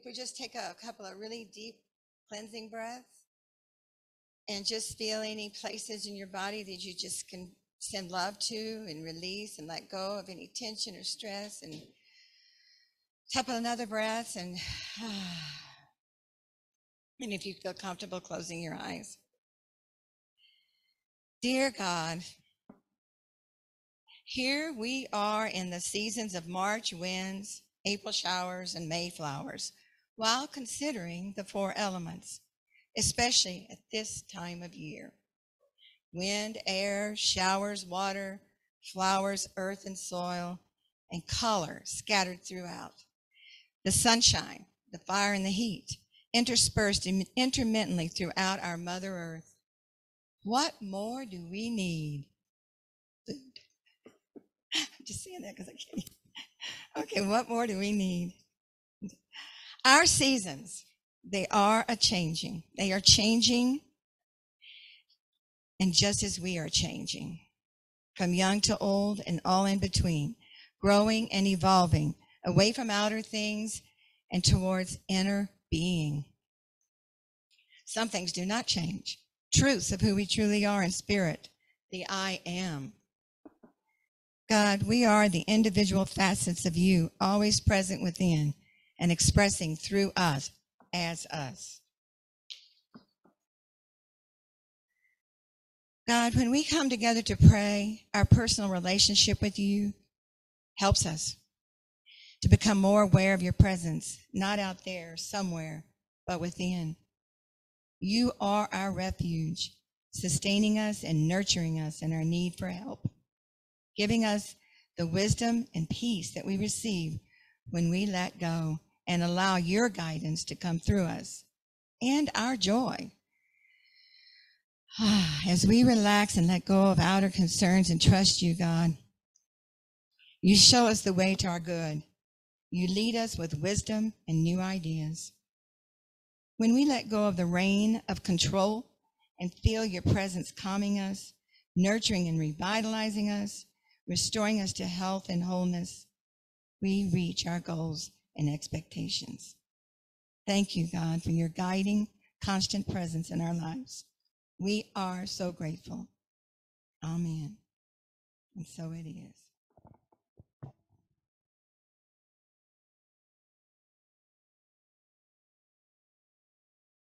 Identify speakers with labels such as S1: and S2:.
S1: If we just take a couple of really deep cleansing breaths and just feel any places in your body that you just can send love to and release and let go of any tension or stress and couple another breath and and if you feel comfortable closing your eyes. Dear god here we are in the seasons of march winds april showers and may flowers while considering the four elements especially at this time of year wind air showers water flowers earth and soil and color scattered throughout the sunshine, the fire, and the heat, interspersed intermittently throughout our Mother Earth. What more do we need? Food. I'm just saying that because I can't. Okay, what more do we need? Our seasons, they are a changing. They are changing, and just as we are changing, from young to old and all in between, growing and evolving away from outer things and towards inner being. Some things do not change. Truths of who we truly are in spirit, the I am. God, we are the individual facets of you, always present within and expressing through us as us. God, when we come together to pray, our personal relationship with you helps us to become more aware of your presence, not out there somewhere, but within. You are our refuge, sustaining us and nurturing us in our need for help, giving us the wisdom and peace that we receive when we let go and allow your guidance to come through us and our joy. As we relax and let go of outer concerns and trust you, God, you show us the way to our good you lead us with wisdom and new ideas. When we let go of the reign of control and feel your presence calming us, nurturing and revitalizing us, restoring us to health and wholeness, we reach our goals and expectations. Thank you, God, for your guiding, constant presence in our lives. We are so grateful. Amen. And so it is.